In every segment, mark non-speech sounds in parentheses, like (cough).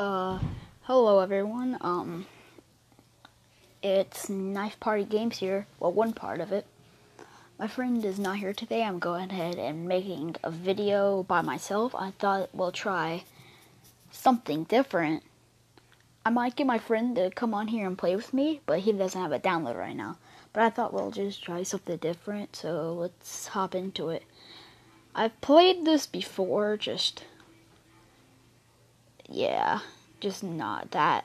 Uh, hello everyone. Um, it's Knife Party Games here. Well, one part of it. My friend is not here today. I'm going ahead and making a video by myself. I thought we'll try something different. I might get my friend to come on here and play with me, but he doesn't have it download right now. But I thought we'll just try something different, so let's hop into it. I've played this before, just yeah, just not that.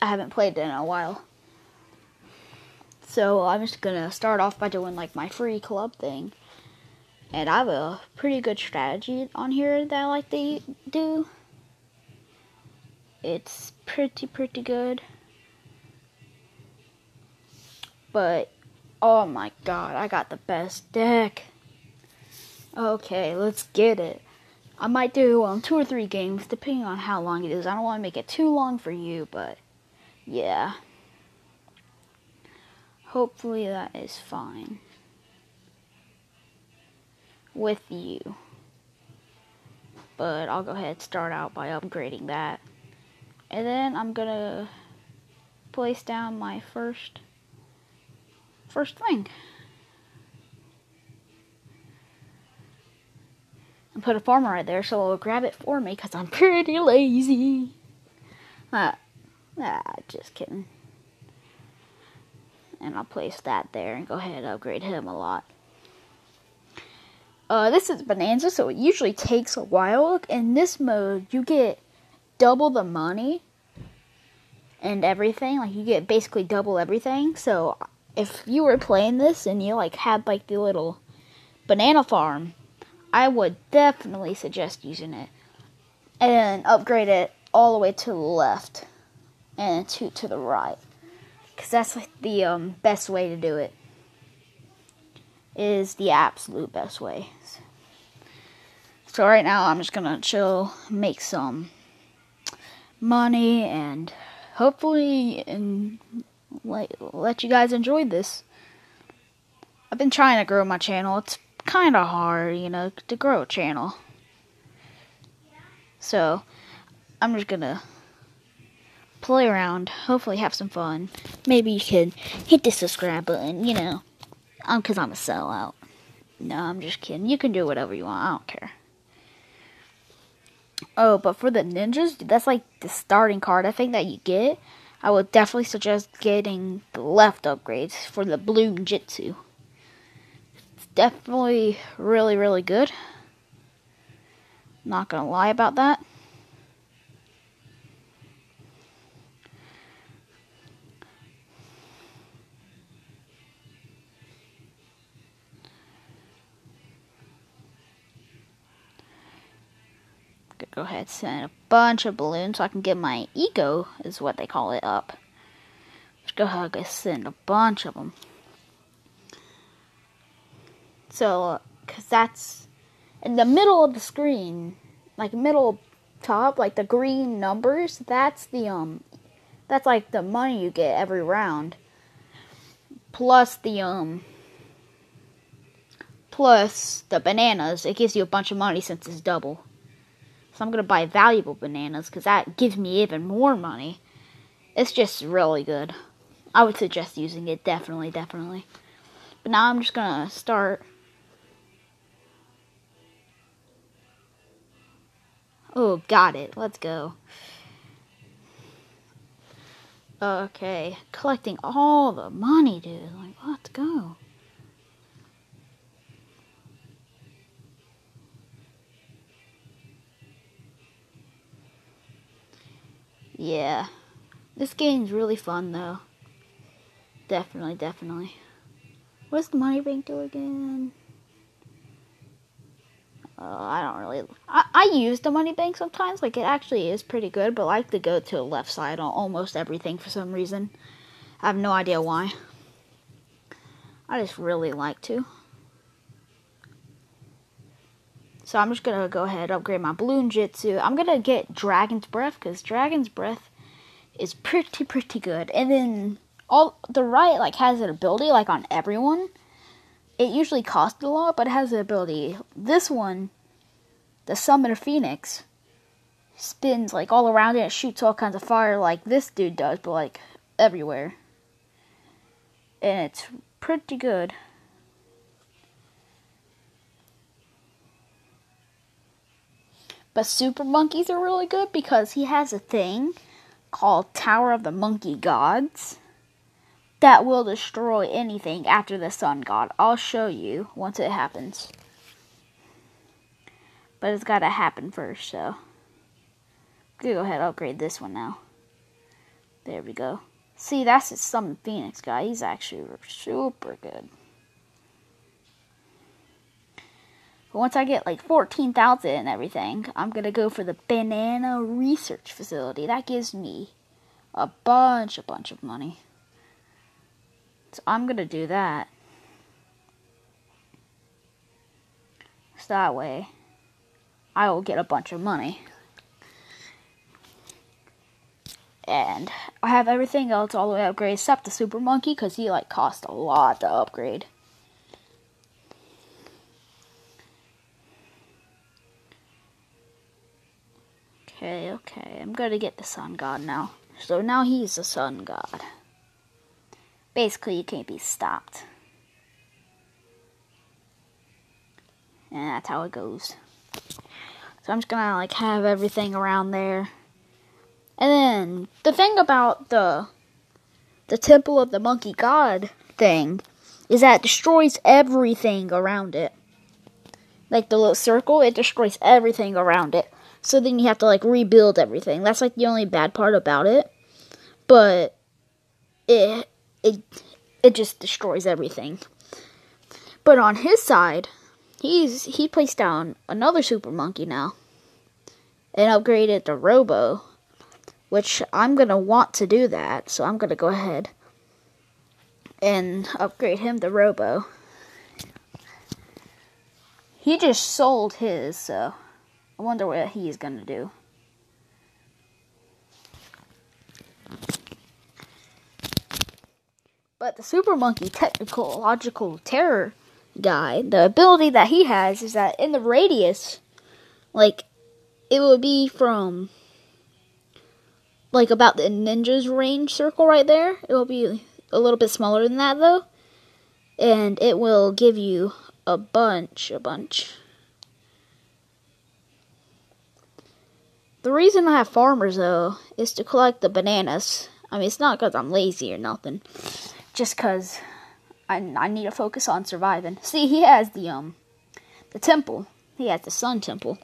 I haven't played it in a while. So I'm just gonna start off by doing like my free club thing. And I have a pretty good strategy on here that I like to do. It's pretty, pretty good. But, oh my god, I got the best deck. Okay, let's get it. I might do um, two or three games, depending on how long it is. I don't want to make it too long for you, but yeah. Hopefully that is fine with you. But I'll go ahead and start out by upgrading that. And then I'm gonna place down my first first thing. And put a farmer right there so it'll grab it for me because I'm pretty lazy. Ah, ah, just kidding. And I'll place that there and go ahead and upgrade him a lot. Uh, this is Bonanza, so it usually takes a while. In this mode, you get double the money and everything. Like, you get basically double everything. So, if you were playing this and you, like, had, like, the little banana farm, I would definitely suggest using it and upgrade it all the way to the left and to to the right. Because that's like the um, best way to do it. Is the absolute best way. So right now i'm just gonna chill make some money and hopefully and let, let you guys enjoy this. I've been trying to grow my channel. It's kind of hard, you know, to grow a channel. So, I'm just gonna play around, hopefully have some fun. Maybe you can hit the subscribe button, you know, um, cause I'm a sellout. No, I'm just kidding. You can do whatever you want. I don't care. Oh, but for the ninjas, that's like the starting card I think that you get. I would definitely suggest getting the left upgrades for the Bloonjitsu definitely really, really good. Not gonna lie about that. Go ahead send a bunch of balloons so I can get my eco, is what they call it, up. Just go ahead and send a bunch of them. So, because that's in the middle of the screen, like middle top, like the green numbers, that's the, um, that's like the money you get every round. Plus the, um, plus the bananas. It gives you a bunch of money since it's double. So I'm going to buy valuable bananas because that gives me even more money. It's just really good. I would suggest using it, definitely, definitely. But now I'm just going to start Oh, got it. Let's go. Okay, collecting all the money, dude. Like, let's go. Yeah. This game's really fun, though. Definitely, definitely. What's the money bank do again? Uh, I don't really. I, I use the money bank sometimes. Like it actually is pretty good, but I like to go to the left side on almost everything for some reason. I have no idea why. I just really like to. So I'm just gonna go ahead upgrade my Bloonjitsu. I'm gonna get Dragon's Breath because Dragon's Breath is pretty pretty good. And then all the right like has an ability like on everyone it usually costs a lot, but it has the ability. This one, the Summoner Phoenix, spins like all around it and shoots all kinds of fire like this dude does, but like everywhere. And it's pretty good. But Super Monkeys are really good because he has a thing called Tower of the Monkey Gods that will destroy anything after the Sun God. I'll show you once it happens. But it's got to happen first, so. Go ahead upgrade this one now. There we go. See, that's his Summon Phoenix guy. He's actually super good. But once I get like 14,000 and everything, I'm going to go for the Banana Research Facility. That gives me a bunch, a bunch of money. So I'm going to do that. So that way, I will get a bunch of money. And I have everything else all the way upgraded except the Super Monkey because he like cost a lot to upgrade. Okay, okay. I'm gonna get the sun god now. So now he's the sun god. Basically, you can't be stopped. And that's how it goes. So I'm just gonna like have everything around there. And then the thing about the the temple of the monkey god thing is that it destroys everything around it. Like the little circle, it destroys everything around it. So then you have to like rebuild everything. That's like the only bad part about it. But it it it just destroys everything. But on his side, he's he placed down another super monkey now. And upgraded to Robo. Which I'm gonna want to do that, so I'm gonna go ahead and upgrade him to Robo. He just sold his, so I wonder what he's going to do. But the Super Monkey Technological Terror guy, the ability that he has is that in the radius, like, it would be from, like, about the ninja's range circle right there. It will be a little bit smaller than that, though. And it will give you a bunch, a bunch The reason I have farmers, though, is to collect the bananas. I mean, it's not because I'm lazy or nothing. Just because I, I need to focus on surviving. See, he has the, um, the temple. He has the sun temple.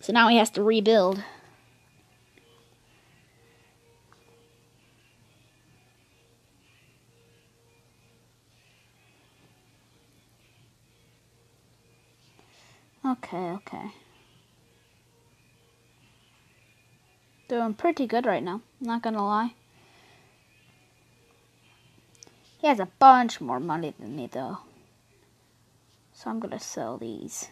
So now he has to rebuild. Okay, okay. Doing pretty good right now, not gonna lie. He has a bunch more money than me though. So I'm gonna sell these.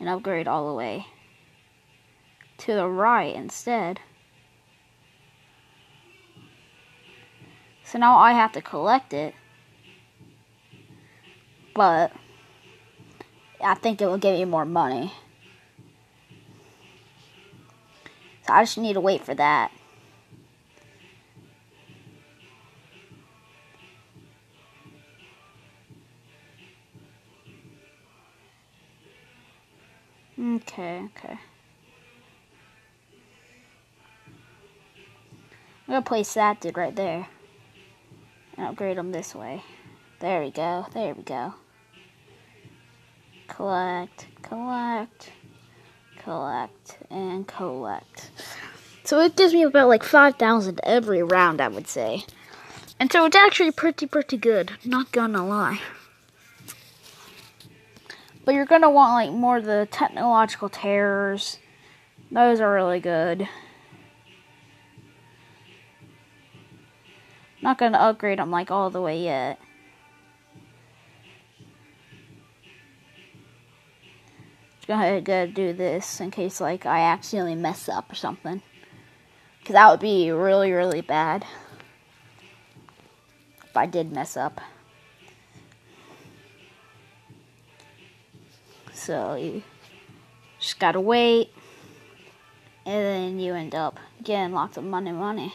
And upgrade all the way to the right instead. So now I have to collect it but I think it will give me more money. So I just need to wait for that. Okay, okay. I'm gonna place that dude right there. And upgrade him this way. There we go, there we go collect, collect, collect, and collect. So it gives me about like 5,000 every round, I would say. And so it's actually pretty, pretty good, not gonna lie. But you're gonna want like more of the technological terrors. Those are really good. Not gonna upgrade them like all the way yet. gotta, gotta do this in case like I accidentally mess up or something. Cause that would be really really bad if I did mess up. So you just gotta wait, and then you end up getting lots of money, money.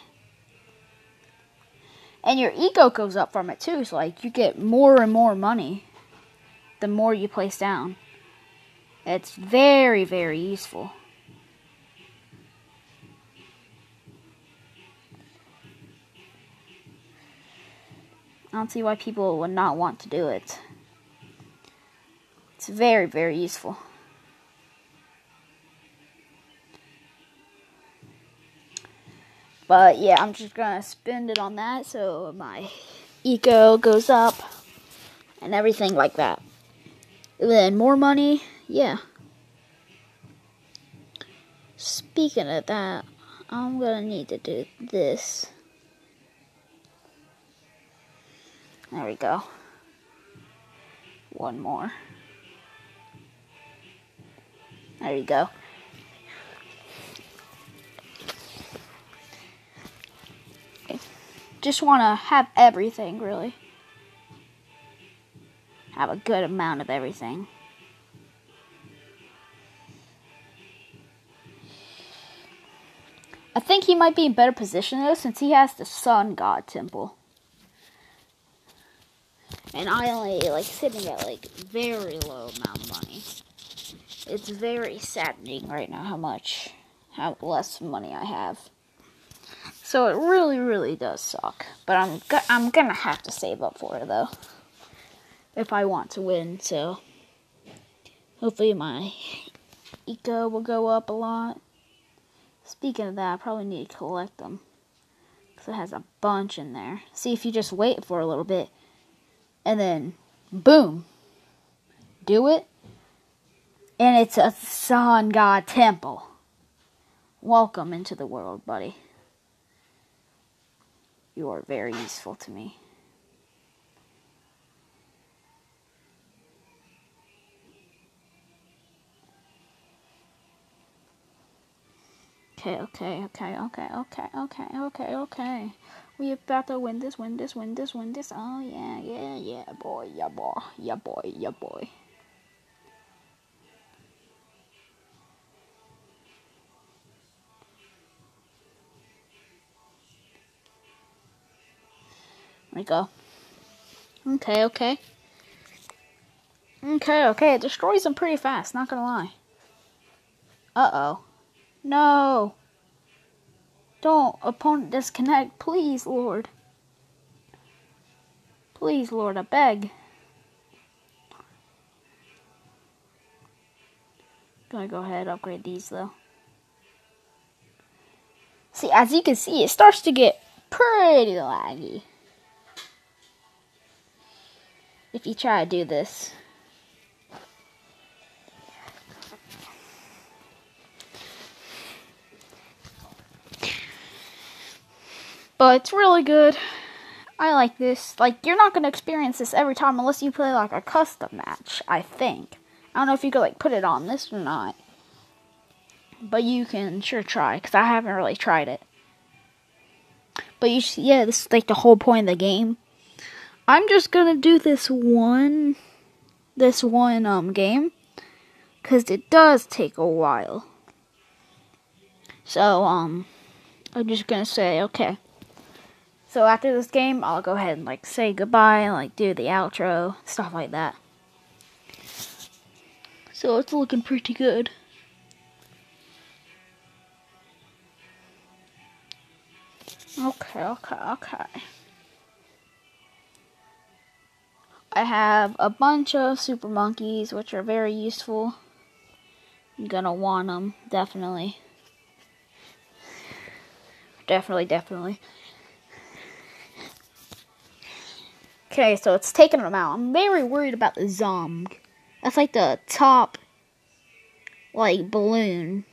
And your eco goes up from it too. So like you get more and more money the more you place down. It's very, very useful. I don't see why people would not want to do it. It's very, very useful. But yeah, I'm just gonna spend it on that so my eco goes up and everything like that. And then more money, yeah. Speaking of that, I'm gonna need to do this. There we go. One more. There you go. Just want to have everything, really. Have a good amount of everything. I think he might be in better position though since he has the sun god temple. And I only like sitting at like very low amount of money. It's very saddening right now how much how less money I have. So it really, really does suck. But I'm go- I'm gonna have to save up for it though, if I want to win. So hopefully my eco will go up a lot. Speaking of that, I probably need to collect them because it has a bunch in there. See if you just wait for a little bit, and then boom, do it, and it's a sun god temple. Welcome into the world, buddy. You are very useful to me. Okay, okay, okay, okay, okay, okay, okay, okay. We about to win this, win this, win this, win this. Oh yeah, yeah, yeah, boy, yeah, boy, yeah, boy, yeah, boy. There we go. Okay, okay. Okay, okay. It destroys them pretty fast, not gonna lie. Uh oh. No. Don't, opponent disconnect, please, Lord. Please, Lord, I beg. Gonna go ahead upgrade these though. See, as you can see, it starts to get pretty laggy. if you try to do this. But it's really good. I like this. Like, you're not going to experience this every time unless you play, like, a custom match, I think. I don't know if you could, like, put it on this or not. But you can sure try, because I haven't really tried it. But you, yeah, this is, like, the whole point of the game I'm just gonna do this one, this one um game, cause it does take a while. So um, I'm just gonna say okay. So after this game, I'll go ahead and like say goodbye and like do the outro, stuff like that. So it's looking pretty good. Okay, okay, okay. I have a bunch of super monkeys, which are very useful. I'm gonna want them, definitely. Definitely, definitely. Okay, so it's taking them out. I'm very worried about the Zom. That's like the top, like, balloon.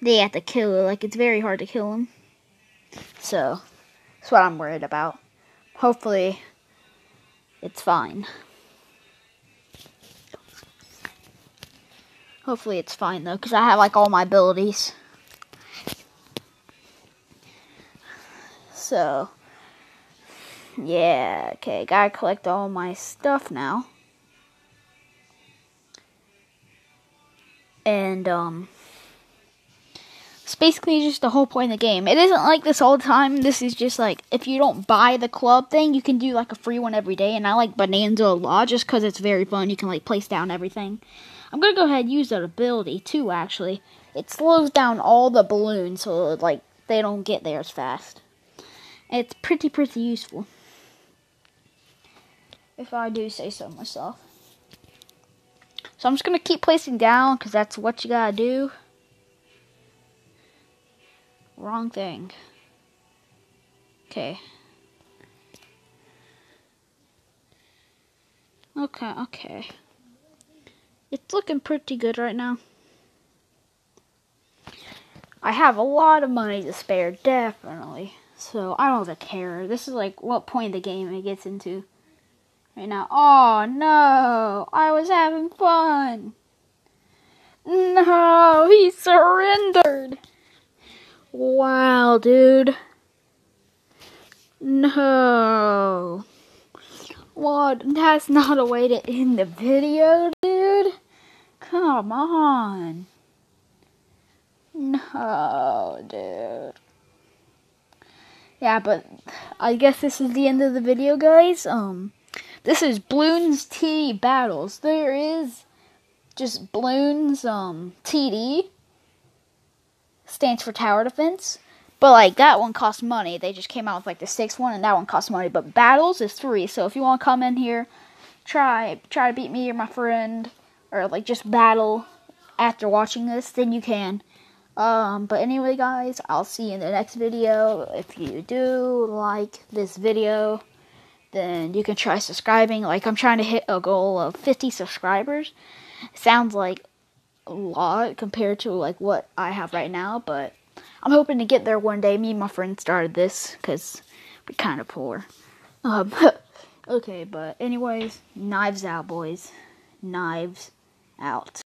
They have to kill it. Like, it's very hard to kill them. So, that's what I'm worried about. Hopefully, it's fine. Hopefully it's fine though, because I have like all my abilities. So, yeah, okay, gotta collect all my stuff now. and um, it's basically just the whole point of the game. It isn't like this all the time. This is just like if you don't buy the club thing, you can do like a free one every day. And I like Bonanza a lot just because it's very fun. You can like place down everything. I'm gonna go ahead and use that ability too. Actually, it slows down all the balloons so like they don't get there as fast. It's pretty pretty useful. If I do say so myself. So I'm just gonna keep placing down because that's what you gotta do. Wrong thing. Okay. Okay, okay. It's looking pretty good right now. I have a lot of money to spare, definitely. So I don't have to care. This is like what point of the game it gets into right now. Oh no, I was having fun. No, he surrendered. Wow, dude. No. What? That's not a way to end the video, dude. Come on. No, dude. Yeah, but I guess this is the end of the video, guys. Um, this is Bloons TD Battles. There is just Bloons um TD stands for tower defense. But like that one costs money. They just came out with like the sixth one, and that one costs money. But battles is free. So if you want to come in here, try try to beat me or my friend, or like just battle after watching this, then you can. Um, but anyway, guys, I'll see you in the next video. If you do like this video, then you can try subscribing. Like I'm trying to hit a goal of 50 subscribers. Sounds like a lot compared to like what I have right now, but I'm hoping to get there one day. Me and my friend started this because we're kind of poor. Um, (laughs) okay, but anyways, knives out, boys. Knives out.